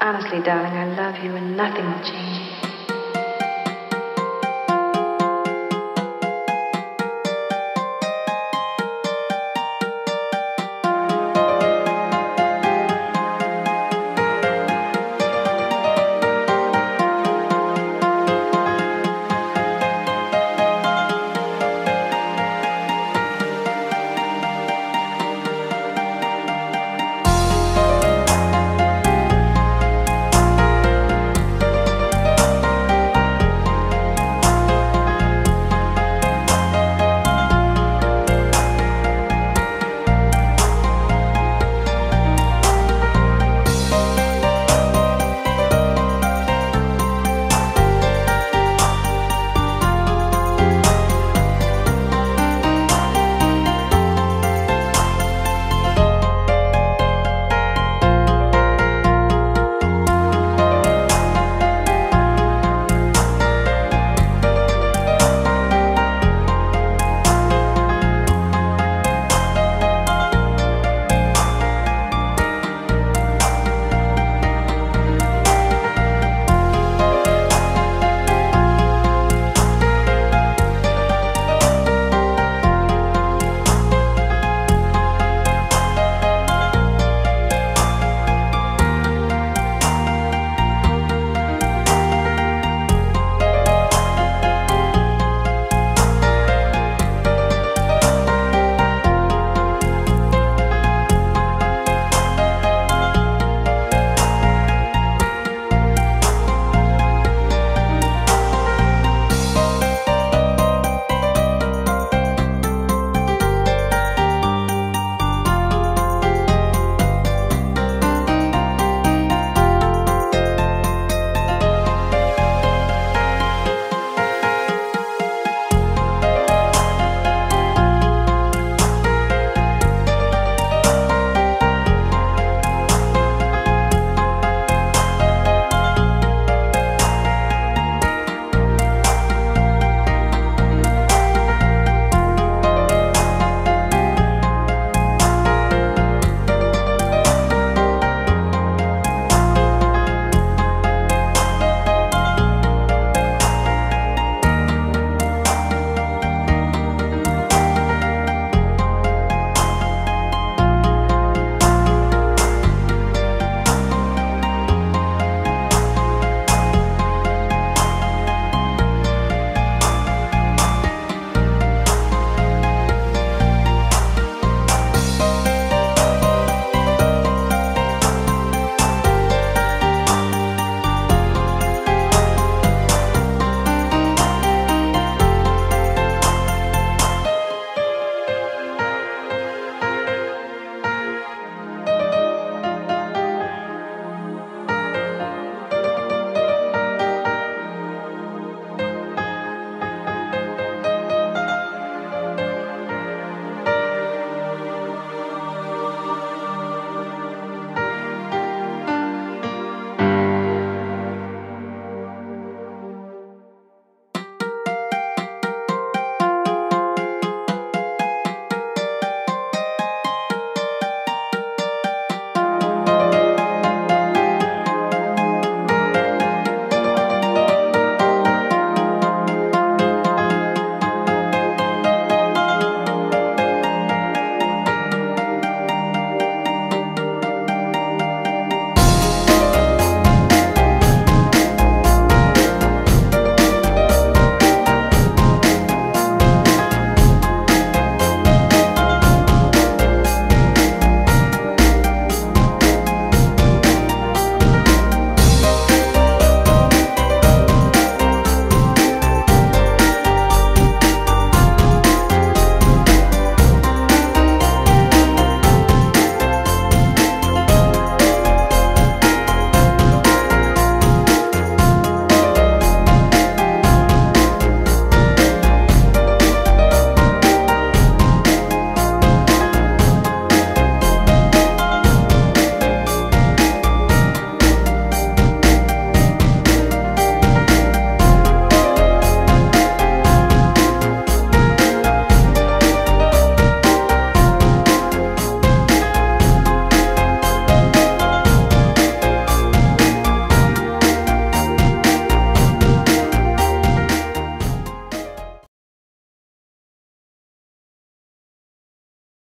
Honestly, darling, I love you and nothing will change.